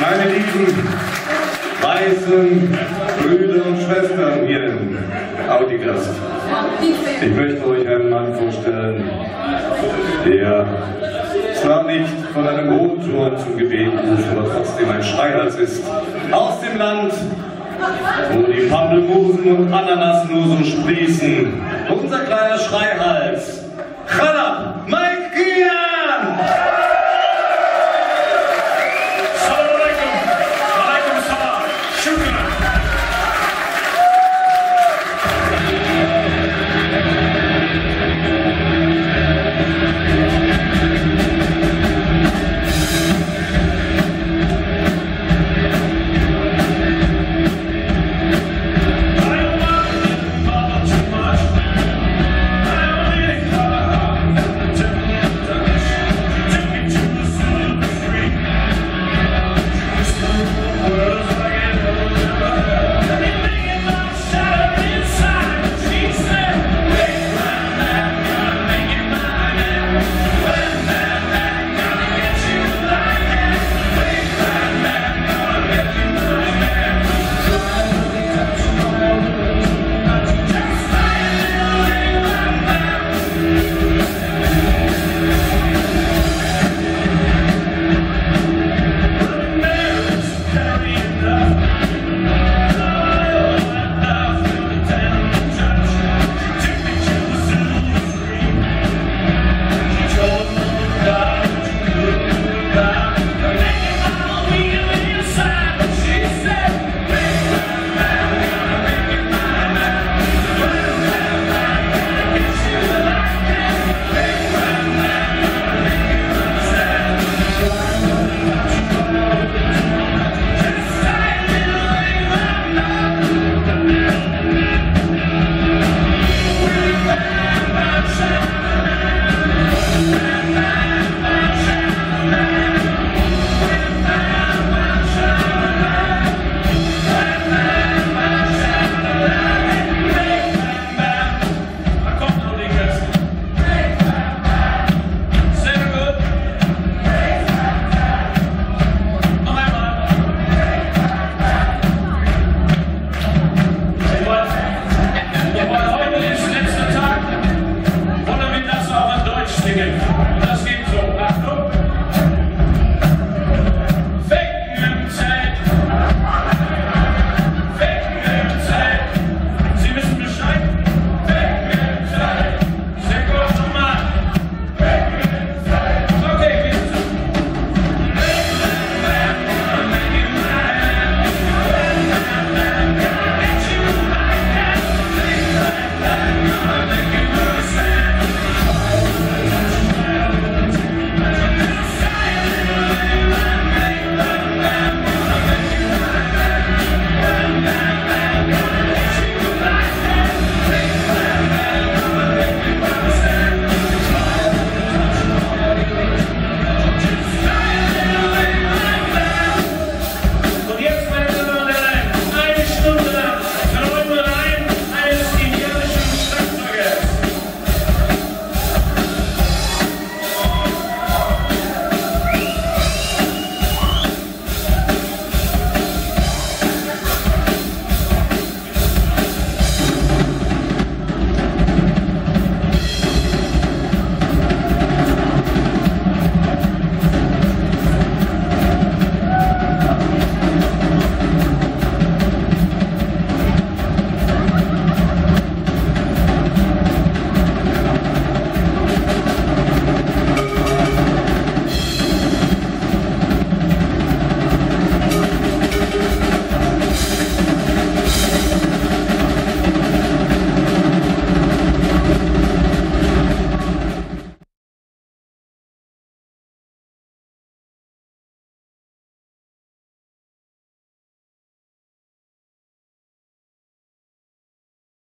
meine lieben weißen Brüder und Schwestern hier im Audigast. Ich möchte euch einen Mann vorstellen, der zwar nicht von einem hohen Turm zum Gebet ruft, aber trotzdem ein Schreihals ist, aus dem Land, wo die Pampelmusen und Ananasnusen sprießen. Unser kleiner Schreihals, Chalab!